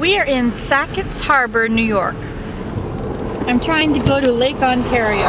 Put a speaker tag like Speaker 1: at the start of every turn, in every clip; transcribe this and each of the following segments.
Speaker 1: We are in Sackett's Harbor, New York. I'm trying to go to Lake Ontario.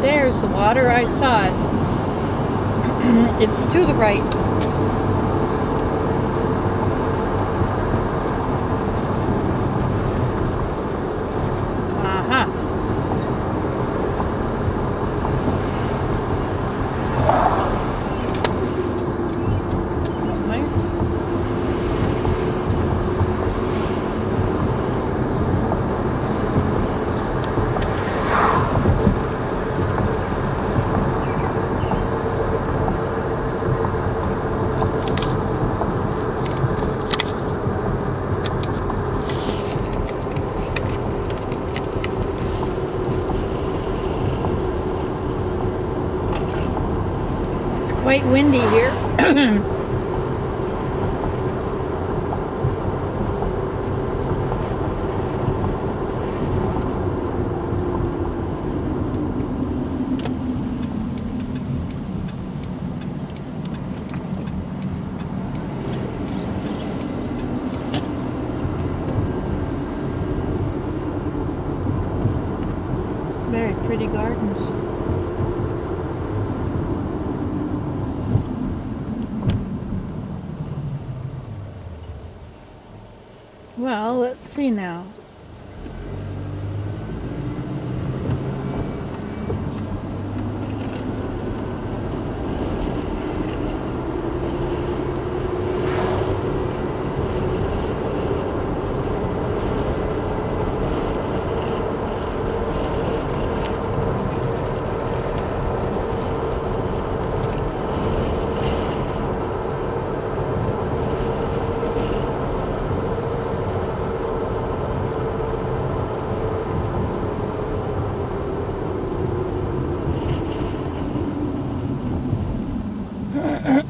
Speaker 1: There's the water, I saw it. it's to the right. Aha. It's quite windy here. Very pretty gardens. Well, let's see now.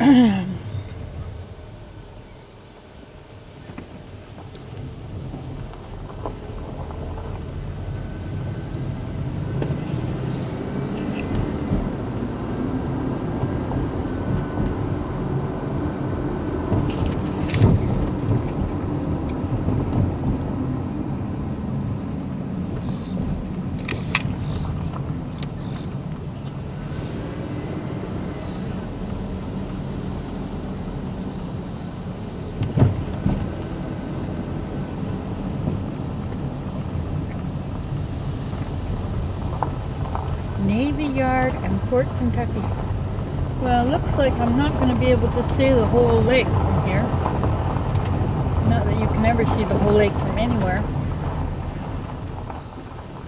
Speaker 1: Ahem. Navy Yard and Fort Kentucky. Well, looks like I'm not going to be able to see the whole lake from here. Not that you can ever see the whole lake from anywhere.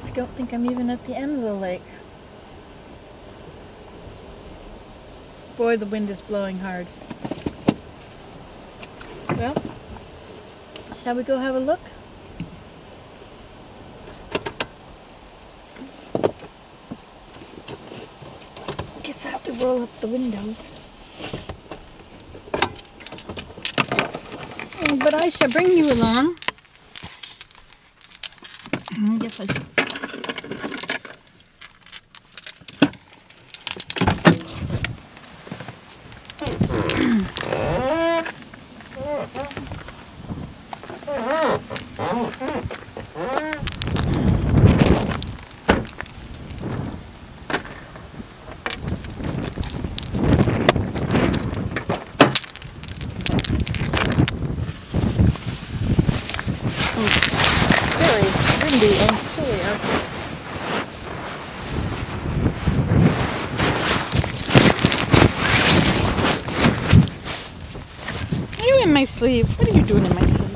Speaker 1: I don't think I'm even at the end of the lake. Boy, the wind is blowing hard. Well, shall we go have a look? Guess I have to roll up the windows. Mm, But I shall bring you along. Mm, Guess I should. very windy and chilly out here. Are you in my sleeve? What are you doing in my sleeve?